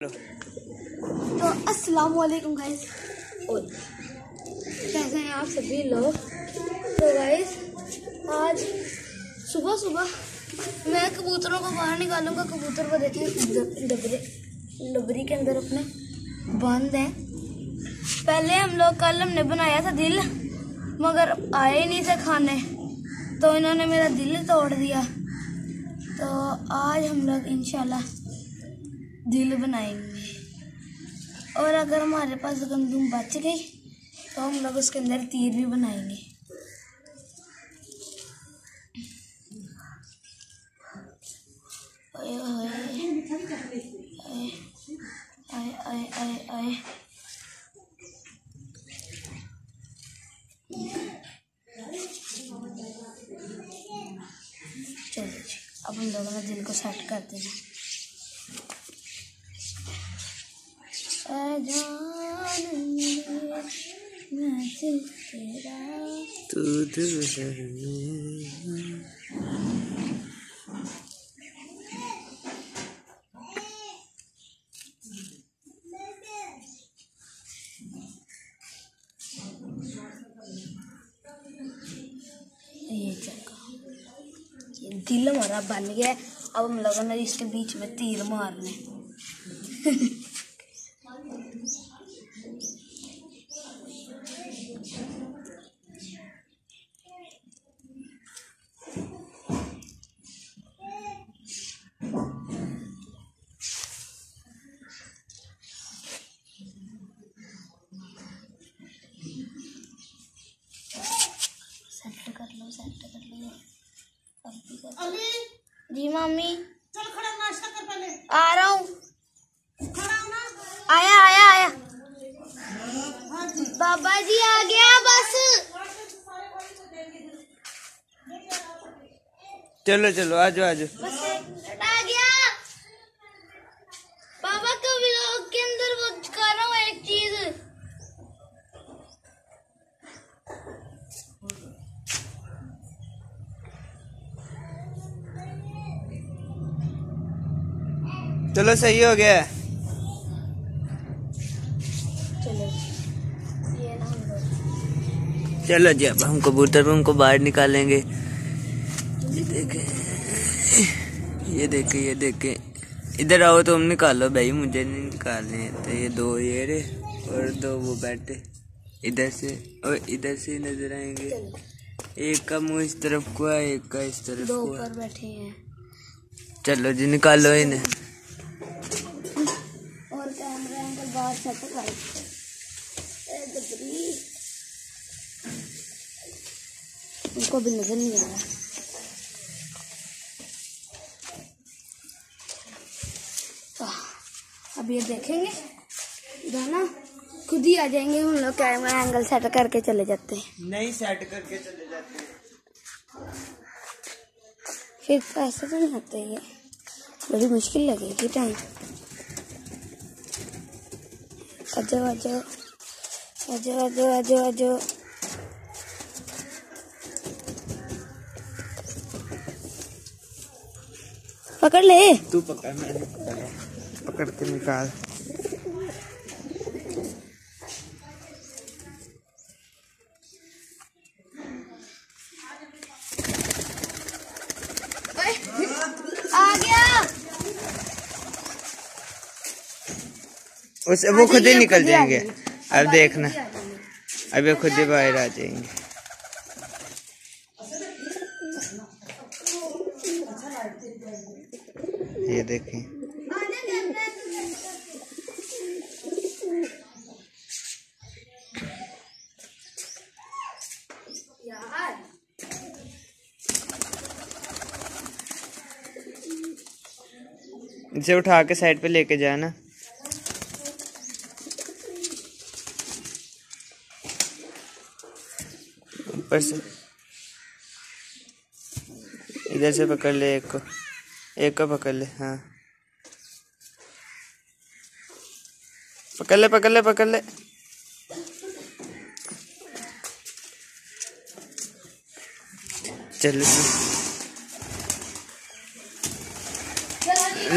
तो अस्सलाम वालेकुम गाइस कैसे हैं आप सभी लोग? तो गाइस आज सुबह सुबह मैं कबूतरों को बाहर निकालूँगा। कबूतर को देखें डबरे, डबरी के अंदर अपने बंद हैं। पहले हम लोग कल हमने बनाया था दिल, मगर आए ही नहीं थे खाने। तो इन्होंने मेरा दिल तोड़ दिया। तो आज हम लोग, इंशाल्लाह दिल बनाएँगे। और अगर हमारे पास गंदुम बच गई तो हम लोग उसके अंदर तीर भी बनाएँगे। आए आए आए आए चलो अब हम लोगों ने दिल को सेट कर देना दिल हमारा बन गया अब हम लोगों इसके बीच में तीर मारने। जी मम्मी। चल खड़ा नाश्ता कर पहले। आ रहा हूँ। हो आया आया आया। बाबा जी आ गया बस। चलो चलो आज आजो। चलो सही हो गया। चलो। जी अब हम कबूतर को बाहर निकालेंगे। ये देखे। ये देखे ये देखे। इधर आओ तुम निकालो भाई मुझे नहीं निकालने तो ये दो ये रे और दो वो बैठे। इधर से और इधर से नज़र आएँगे। एक का मुँह इस तरफ़ को है एक का इस तरफ़ को है बैठे हैं। चलो जी निकालो इन्हें। एंगल बाहर सेट कर उनको भी नज़र नहीं आ रहा। तो अब ये देखेंगे। गाना खुद ही आ जाएँगे हम लोग कैमरा एंगल सेट करके चले जाते हैं। नहीं सेट करके चले जाते हैं। फिर तो ऐसे तो नहीं आते ये। बड़ी मुश्किल लगेगी टाइम आजो आज आज आज आज आज। पकड़ ले। तू पकड़। पकड़ के निकाल आ गया उसे वो खुद ही निकल ही आ जाएँगे। अब देखना। अब ये खुद ही बाहर आ जाएँगे। ये देखें। इसे उठा के साइड पे लेके जाना। ऊपर से। इधर से पकड़ ले, एक को एक को पकड़ ले हाँ। पकड़ ले पकड़ ले पकड़ ले। चलो।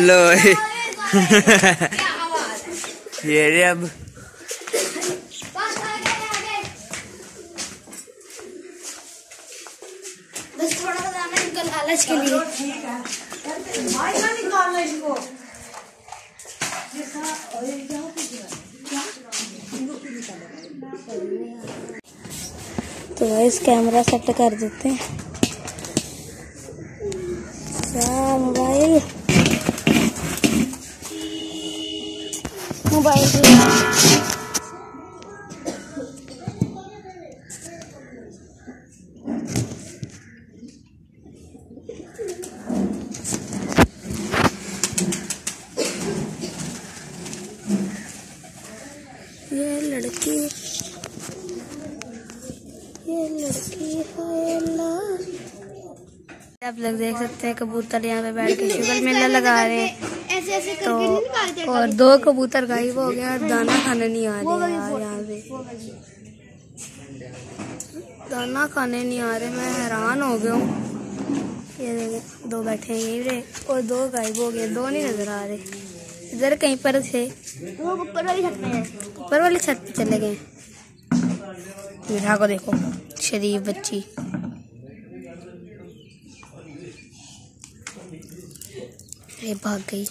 लो। ये अब बस आगे आगे बस थोड़ा सा दाना के लिए। तो इस कैमरा सेट कर देते हैं। मोबाइल मोबाइल भी- ये लड़की ये लड़की है अल्लाह आप लोग देख सकते हैं कबूतर यहाँ पे बैठ के शुगर मेला लगा रहे हैं। ऐसे ऐसे तो और दो कबूतर गायब हो और दाना खाने नहीं आ रहे यार यहाँ पे। दाना खाने नहीं आ रहे मैं हैरान हो गया हूँ। ये देखें दो बैठे हैं यहीं पे और दो गायब हो गए दो नहीं नज़र आ रहे। इधर कहीं पर थे। ऊपर वाली छत में ऊपर वाली छत पे चले गए। मीठा को देखो शरीफ बच्ची। ये भाग गई।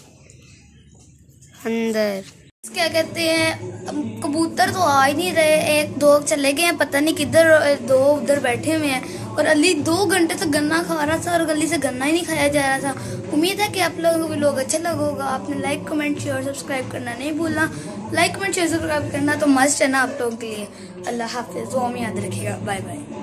अंदर। क्या कहते हैं कबूतर तो आ ही नहीं रहे। एक, दो चले गए हैं, पता नहीं किधर, दो उधर बैठे हुए हैं। और अली दो घंटे तक गन्ना खा रहा था और गली से गन्ना ही नहीं खाया जा रहा था। उम्मीद है कि आप लोगों को लोग अच्छा लगा होगा। आपने लाइक कमेंट शेयर सब्सक्राइब करना नहीं भूलना। लाइक कमेंट शेयर सब्सक्राइब करना तो मस्ट है ना आप लोगों के लिए। अल्लाह हाफिज वो याद रखिएगा। Bye bye